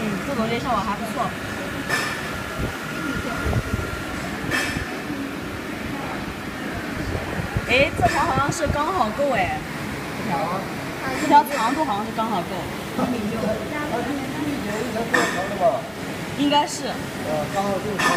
嗯这种音效我还不错。哎，这条好像是刚好够哎。这条，这条长度好像是刚好够。一米六。应该是。呃，刚好够长。